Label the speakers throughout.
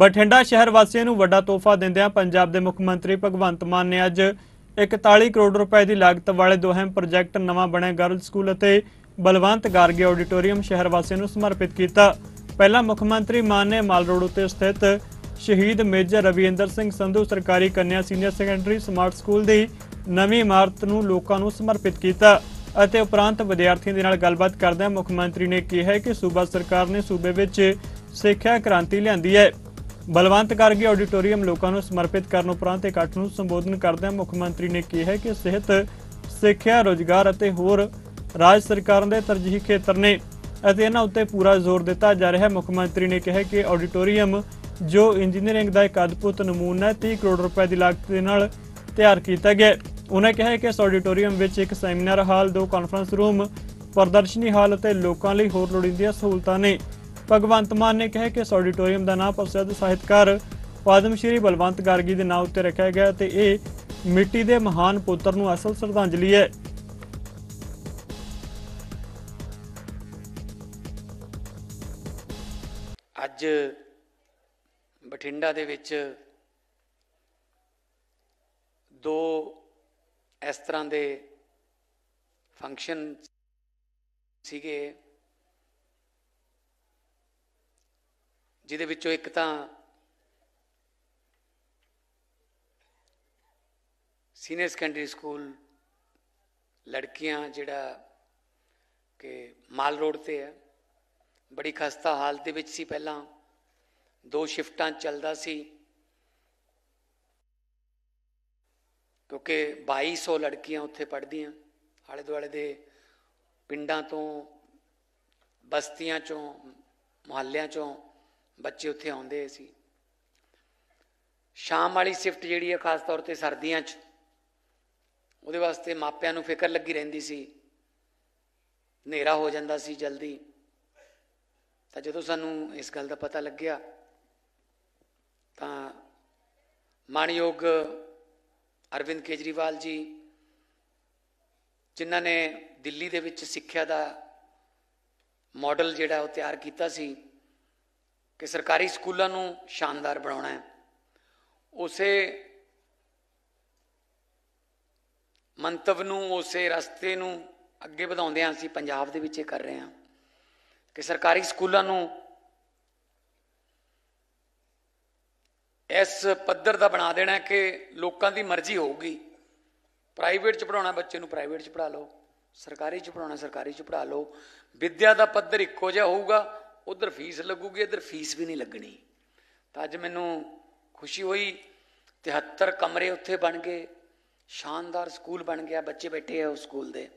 Speaker 1: ਬਠਿੰਡਾ ਸ਼ਹਿਰ ਵਾਸੀਆਂ ਨੂੰ ਵੱਡਾ ਤੋਹਫਾ ਦਿੰਦਿਆਂ ਪੰਜਾਬ ਦੇ ਮੁੱਖ ਮੰਤਰੀ ਭਗਵੰਤ ਮਾਨ ਨੇ ਅੱਜ 41 ਕਰੋੜ ਰੁਪਏ ਦੀ ਲਾਗਤ ਵਾਲੇ ਦੋ ਅਹਿਮ ਪ੍ਰੋਜੈਕਟ ਨਵਾਂ ਬਣਿਆ ਗਰਲਜ਼ ਸਕੂਲ ਅਤੇ ਬਲਵੰਤ ਗਾਰਗੇ ਆਡੀਟੋਰੀਅਮ ਸ਼ਹਿਰ ਵਾਸੀਆਂ ਨੂੰ ਸਮਰਪਿਤ ਕੀਤਾ। ਪਹਿਲਾਂ ਮੁੱਖ ਮੰਤਰੀ ਮਾਨ ਨੇ ਮਾਲ ਰੋਡ ਉੱਤੇ ਸਥਿਤ ਸ਼ਹੀਦ ਮੇਜਰ ਰਵਿੰਦਰ ਸਿੰਘ ਸੰਧੂ ਸਰਕਾਰੀ ਕੰਨਿਆ ਸੀਨੀਅਰ ਸੈਕੰਡਰੀ ਸਮਾਰਟ ਸਕੂਲ ਦੀ ਨਵੀਂ ਇਮਾਰਤ ਨੂੰ ਲੋਕਾਂ ਨੂੰ ਸਮਰਪਿਤ ਕੀਤਾ ਅਤੇ ਉਪਰੰਤ ਵਿਦਿਆਰਥੀਆਂ ਦੇ ਨਾਲ ਗੱਲਬਾਤ ਕਰਦਿਆਂ ਮੁੱਖ ਮੰਤਰੀ ਨੇ ਕਿਹਾ ਕਿ ਸੂਬਾ ਸਰਕਾਰ ਨੇ ਸੂਬੇ ਵਿੱਚ ਸਿੱਖਿਆ ਕ੍ਰਾਂਤੀ ਲਿਆਂਦੀ ਹੈ। ਬਲਵੰਤ ਕਰਕੇ ਆਡੀਟੋਰੀਅਮ ਲੋਕਾਂ ਨੂੰ ਸਮਰਪਿਤ ਕਰਨ ਉਪਰੰਤ ਇਕੱਠ ਨੂੰ ਸੰਬੋਧਨ ਕਰਦਿਆਂ ਮੁੱਖ ਮੰਤਰੀ ਨੇ ਕਿਹਾ ਕਿ ਸਿਹਤ, ਸਿੱਖਿਆ, ਰੋਜ਼ਗਾਰ ਅਤੇ ਹੋਰ ਰਾਜ ਸਰਕਾਰਾਂ ਦੇ ਤਰਜੀਹੀ ਖੇਤਰ ਨੇ ਅਤੇ ਇਹਨਾਂ ਉੱਤੇ ਪੂਰਾ ਜ਼ੋਰ ਦਿੱਤਾ ਜਾ ਰਿਹਾ ਹੈ। ਮੁੱਖ ਮੰਤਰੀ ਨੇ ਕਿਹਾ ਕਿ ਆਡੀਟੋਰੀਅਮ ਜੋ ਇੰਜੀਨੀਅਰਿੰਗ ਦਾ ਇੱਕ ਅਦਭੁਤ ਨਮੂਨਾ ਹੈ 30 ਕਰੋੜ ਰੁਪਏ ਦੀ ਲਾਗਤ ਦੇ ਨਾਲ ਤਿਆਰ ਕੀਤਾ ਗਿਆ ਉਹਨਾਂ ਕਿਹਾ ਕਿ ਇਸ ਆਡੀਟੋਰੀਅਮ ਵਿੱਚ ਇੱਕ ਸੈਮੀਨਾਰ ਹਾਲ, ਦੋ ਕਾਨਫਰੰਸ ਰੂਮ, ਪ੍ਰਦਰਸ਼ਨੀ ਹਾਲ ਅਤੇ ਲੋਕਾਂ ਲਈ ਹੋਰ ਲੋੜੀਂਦੀਆਂ ਸਹੂਲਤਾਂ ਨੇ। ਭਗਵੰਤ ਮਾਨ ਨੇ ਕਿਹਾ ਕਿ ਇਸ ਆਡੀਟੋਰੀਅਮ ਦਾ ਨਾਮ ਪ੍ਰਸਿੱਧ ਸਾਹਿਤਕਾਰ ਪਦਮ ਸ਼੍ਰੀ ਬਲਵੰਤ ਗਾਰਗੀ ਦੇ ਨਾਮ ਉੱਤੇ ਰੱਖਿਆ ਗਿਆ ਤੇ ਇਹ ਮਿੱਟੀ ਦੇ ਮਹਾਨ ਪੁੱਤਰ ਨੂੰ ਅਸਲ ਸ਼ਰਧਾਂਜਲੀ ਹੈ।
Speaker 2: ਅੱਜ ਬਠਿੰਡਾ ਦੇ ਵਿੱਚ ਦੋ ਇਸ ਤਰ੍ਹਾਂ ਦੇ ਫੰਕਸ਼ਨ ਸੀਗੇ। ਜਿਹਦੇ ਵਿੱਚੋਂ ਇੱਕ ਤਾਂ ਸੀਨੀਅਰ ਸੈਕੰਡਰੀ ਸਕੂਲ ਲੜਕੀਆਂ ਜਿਹੜਾ ਕਿ ਮਾਲ ਰੋਡ ਤੇ ਹੈ, ਬੜੀ ਖਸਤਾ ਹਾਲਤ ਦੇ ਵਿੱਚ ਸੀ ਪਹਿਲਾਂ, ਦੋ ਸ਼ਿਫਟਾਂ ਚੱਲਦਾ ਸੀ। ਕਿਉਂਕਿ 2200 ਲੜਕੀਆਂ ਉੱਥੇ ਪੜ੍ਹਦੀਆਂ, ਆਲੇ ਦੁਆਲੇ ਦੇ ਪਿੰਡਾਂ ਤੋਂ, ਬਸਤੀਆਂ ਚੋਂ, ਮੁਹੱਲਿਆਂ ਚੋਂ ਬੱਚੇ ਉੱਥੇ ਆਉਂਦੇ ਸੀ। ਸ਼ਾਮ ਵਾਲੀ ਸ਼ਿਫਟ ਜਿਹੜੀ ਹੈ ਖਾਸ ਤੌਰ ਤੇ ਸਰਦੀਆਂ 'ਚ, ਉਹਦੇ ਵਾਸਤੇ ਮਾਪਿਆਂ ਨੂੰ ਫਿਕਰ ਲੱਗੀ ਰਹਿੰਦੀ ਸੀ। ਹਨੇਰਾ ਹੋ ਜਾਂਦਾ ਸੀ ਜਲਦੀ। ਤਾਂ ਜਦੋਂ ਸਾਨੂੰ ਇਸ ਗੱਲ ਦਾ ਪਤਾ ਲੱਗਿਆ, ਤਾਂ ਮਾਨਯੋਗ ਅਰਵਿੰਦ ਕੇਜਰੀਵਾਲ ਜੀ, ਜਿਨ੍ਹਾਂ ਨੇ ਦਿੱਲੀ ਦੇ ਵਿੱਚ ਸਿੱਖਿਆ ਦਾ ਮਾਡਲ ਜਿਹੜਾ ਉਹ ਤਿਆਰ ਕੀਤਾ ਸੀ ਕਿ ਸਰਕਾਰੀ ਸਕੂਲਾਂ ਨੂੰ ਸ਼ਾਨਦਾਰ ਬਣਾਉਣਾ ਹੈ। ਉਸੇ ਮੰਤਵ ਨੂੰ, ਉਸੇ ਰਸਤੇ ਨੂੰ ਅੱਗੇ ਵਧਾਉਂਦੇ ਹਾਂ ਅਸੀਂ ਪੰਜਾਬ ਦੇ ਵਿੱਚ ਇਹ ਕਰ ਰਹੇ ਹਾਂ ਕਿ ਸਰਕਾਰੀ ਸਕੂਲਾਂ ਨੂੰ ਇਸ ਪੱਧਰ ਦਾ ਬਣਾ ਦੇਣਾ ਕਿ ਲੋਕਾਂ ਦੀ ਮਰਜ਼ੀ ਹੋਊਗੀ। ਪ੍ਰਾਈਵੇਟ ਚ ਪੜਾਉਣਾ ਬੱਚੇ ਨੂੰ ਪ੍ਰਾਈਵੇਟ ਚ ਪੜਾ ਲਓ। ਸਰਕਾਰੀ ਚ ਪੜਾਉਣਾ ਸਰਕਾਰੀ ਚ ਪੜਾ ਲਓ। ਵਿੱਦਿਆ ਦਾ ਪੱਧਰ ਇੱਕੋ ਜਿਹਾ ਹੋਊਗਾ। ਉਧਰ ਫੀਸ ਲੱਗੂਗੀ, ਇਧਰ ਫੀਸ ਵੀ ਨਹੀਂ ਲੱਗਣੀ। ਤਾਂ ਅੱਜ ਮੈਨੂੰ ਖੁਸ਼ੀ ਹੋਈ 73 ਕਮਰੇ ਉੱਥੇ ਬਣ ਗਏ। ਸ਼ਾਨਦਾਰ ਸਕੂਲ ਬਣ ਗਿਆ, ਬੱਚੇ ਬੈਠੇ ਆ ਉਸ ਸਕੂਲ ਦੇ।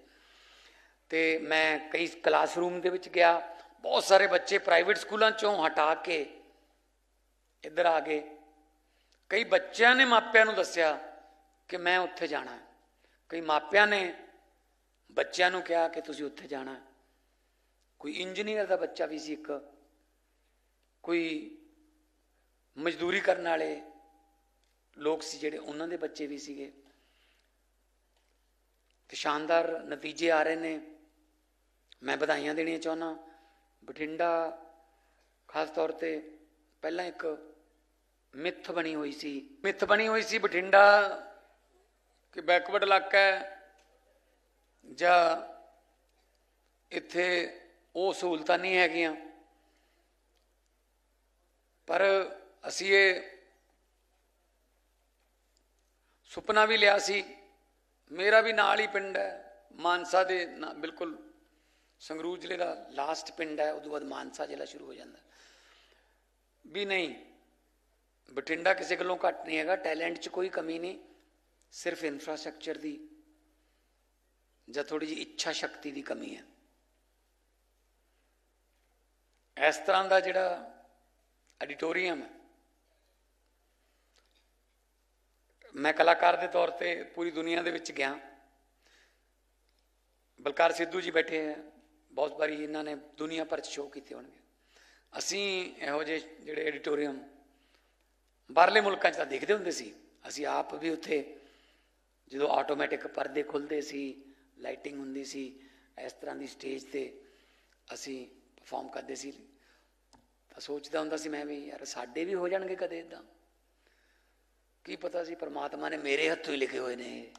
Speaker 2: ਤੇ ਮੈਂ ਕਈ ਕਲਾਸਰੂਮ ਦੇ ਵਿੱਚ ਗਿਆ, ਬਹੁਤ ਸਾਰੇ ਬੱਚੇ ਪ੍ਰਾਈਵੇਟ ਸਕੂਲਾਂ ਚੋਂ ਹਟਾ ਕੇ ਇੱਧਰ ਆ ਗਏ। ਕਈ ਬੱਚਿਆਂ ਨੇ ਮਾਪਿਆਂ ਨੂੰ ਦੱਸਿਆ ਕਿ ਮੈਂ ਉੱਥੇ ਜਾਣਾ। ਕਈ ਮਾਪਿਆਂ ਨੇ ਬੱਚਿਆਂ ਨੂੰ ਕਿਹਾ ਕਿ ਤੁਸੀਂ ਉੱਥੇ ਜਾਣਾ। ਕੋਈ ਇੰਜੀਨੀਅਰ ਦਾ ਬੱਚਾ ਵੀ ਸੀ ਇੱਕ, ਕੋਈ ਮਜ਼ਦੂਰੀ ਕਰਨ ਵਾਲੇ ਲੋਕ ਸੀ ਜਿਹੜੇ ਉਹਨਾਂ ਦੇ ਬੱਚੇ ਵੀ ਸੀਗੇ। ਤੇ ਸ਼ਾਨਦਾਰ ਨਤੀਜੇ ਆ ਰਹੇ ਨੇ। ਮੈਂ ਵਧਾਈਆਂ ਦੇਣੀਆਂ ਚਾਹੁੰਦਾ ਬਠਿੰਡਾ ਖਾਸ ਤੌਰ ਤੇ ਪਹਿਲਾਂ ਇੱਕ ਮਿੱਥ ਬਣੀ ਹੋਈ ਸੀ। ਮਿੱਥ ਬਣੀ ਹੋਈ ਸੀ ਬਠਿੰਡਾ ਕਿ ਬੈਕਵਰਡ ਇਲਾਕਾ ਹੈ ਜਾਂ ਇੱਥੇ ਉਹ ਸਹੂਲਤਾਂ ਨਹੀਂ ਹੈਗੀਆਂ। ਪਰ ਅਸੀਂ ਇਹ ਸੁਪਨਾ ਵੀ ਲਿਆ ਸੀ, ਮੇਰਾ ਵੀ ਨਾਲ ਹੀ ਪਿੰਡ ਹੈ, ਮਾਨਸਾ ਦੇ ਨਾਲ ਬਿਲਕੁਲ ਸੰਗਰੂਰ ਜ਼ਿਲ੍ਹੇ ਦਾ ਲਾਸਟ ਪਿੰਡ ਹੈ, ਉਦੋਂ ਬਾਅਦ ਮਾਨਸਾ ਜ਼ਿਲ੍ਹਾ ਸ਼ੁਰੂ ਹੋ ਜਾਂਦਾ। ਵੀ ਨਹੀਂ, ਬਠਿੰਡਾ ਕਿਸੇ ਗੱਲੋਂ ਘੱਟ ਨਹੀਂ ਹੈਗਾ ਟੈਲੈਂਟ 'ਚ ਕੋਈ ਕਮੀ ਨਹੀਂ, ਸਿਰਫ ਇਨਫਰਾਸਟ੍ਰਕਚਰ ਦੀ ਜਾਂ ਥੋੜੀ ਜਿਹੀ ਇੱਛਾ ਸ਼ਕਤੀ ਦੀ ਕਮੀ ਹੈ। ਇਸ ਤਰ੍ਹਾਂ ਦਾ ਜਿਹੜਾ ਐਡੀਟੋਰੀਅਮ ਹੈ। ਮੈਂ ਕਲਾਕਾਰ ਦੇ ਤੌਰ ਤੇ ਪੂਰੀ ਦੁਨੀਆ ਦੇ ਵਿੱਚ ਗਿਆ। ਬਲਕਾਰ ਸਿੱਧੂ ਜੀ ਬੈਠੇ ਹੈ ਬਹੁਤ ਵਾਰੀ ਇਹਨਾਂ ਨੇ ਦੁਨੀਆ ਭਰ ਚ ਸ਼ੋਅ ਕੀਤੇ ਹੋਣਗੇ। ਅਸੀਂ ਇਹੋ ਜਿਹੇ ਜਿਹੜੇ ਐਡੀਟੋਰੀਅਮ ਬਾਹਰਲੇ ਮੁਲਕਾਂ 'ਚ ਤਾਂ ਦੇਖਦੇ ਹੁੰਦੇ ਸੀ। ਅਸੀਂ ਆਪ ਵੀ ਉੱਥੇ ਜਦੋਂ ਆਟੋਮੈਟਿਕ ਪਰਦੇ ਖੁੱਲਦੇ ਸੀ ਲਾਈਟਿੰਗ ਹੁੰਦੀ ਸੀ, ਇਸ ਤਰ੍ਹਾਂ ਦੀ ਸਟੇਜ ਤੇ ਅਸੀਂ ਪਰਫਾਰਮ ਕਰਦੇ ਸੀ। ਤਾਂ ਸੋਚਦਾ ਹੁੰਦਾ ਸੀ ਮੈਂ ਵੀ, ਯਾਰ ਸਾਡੇ ਵੀ ਹੋ ਜਾਣਗੇ ਕਦੇ ਇਦਾਂ ਕੀ ਪਤਾ ਸੀ ਪ੍ਰਮਾਤਮਾ ਨੇ ਮੇਰੇ ਹੱਥੋਂ ਹੀ ਲਿਖੇ ਹੋਏ ਨੇ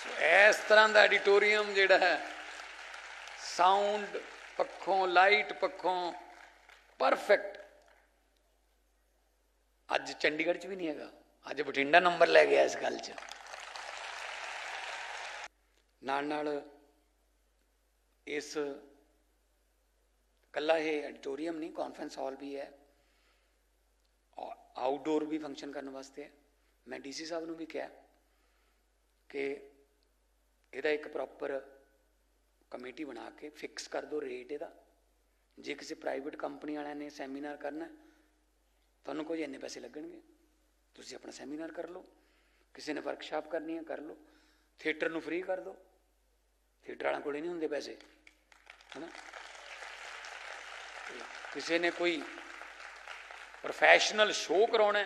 Speaker 2: ਸੋ ਇਸ ਤਰ੍ਹਾਂ ਦਾ ਐਡੀਟੋਰੀਅਮ ਜਿਹੜਾ ਹੈ ਸਾਊਂਡ ਪੱਖੋਂ ਲਾਈਟ ਪੱਖੋਂ ਪਰਫੈਕਟ ਅੱਜ ਚੰਡੀਗੜ੍ਹ 'ਚ ਵੀ ਨਹੀਂ ਹੈਗਾ। ਅੱਜ ਬਠਿੰਡਾ ਨੰਬਰ ਲੈ ਗਿਆ ਇਸ ਗੱਲ 'ਚ। ਨਾਲ ਨਾਲ ਇਸ ਕੱਲਾ ਇਹ ਐਡੀਟੋਰੀਅਮ ਨਹੀਂ ਕਾਨਫਰੰਸ ਹਾਲ ਵੀ ਹੈ। ਆਊਟਡੋਰ ਵੀ ਫੰਕਸ਼ਨ ਕਰਨ ਵਾਸਤੇ ਹੈ। ਮੈਂ ਡੀਸੀ ਸਾਹਿਬ ਨੂੰ ਵੀ ਕਿਹਾ ਕਿ ਇਹਦਾ ਇੱਕ ਪ੍ਰੋਪਰ ਕਮੇਟੀ ਬਣਾ ਕੇ ਫਿਕਸ ਕਰ ਦਿਓ ਰੇਟ ਇਹਦਾ। ਜੇ ਕਿਸੇ ਪ੍ਰਾਈਵੇਟ ਕੰਪਨੀ ਵਾਲਿਆਂ ਨੇ ਸੈਮੀਨਾਰ ਕਰਨਾ ਤੁਹਾਨੂੰ ਕੋਈ ਇੰਨੇ ਪੈਸੇ ਲੱਗਣਗੇ? ਤੁਸੀਂ ਆਪਣਾ ਸੈਮੀਨਾਰ ਕਰ ਲਓ। ਕਿਸੇ ਨੇ ਵਰਕਸ਼ਾਪ ਕਰਨੀ ਹੈ, ਕਰ ਲਓ। ਥੀਏਟਰ ਨੂੰ ਫ੍ਰੀ ਕਰ ਦਿਓ। ਥੀਏਟਰ ਵਾਲਿਆਂ ਕੋਲ ਨਹੀਂ ਹੁੰਦੇ ਪੈਸੇ, ਹੈਨਾ? ਕਿਸੇ ਨੇ ਕੋਈ ਪ੍ਰੋਫੈਸ਼ਨਲ ਸ਼ੋਅ ਕਰਾਉਣਾ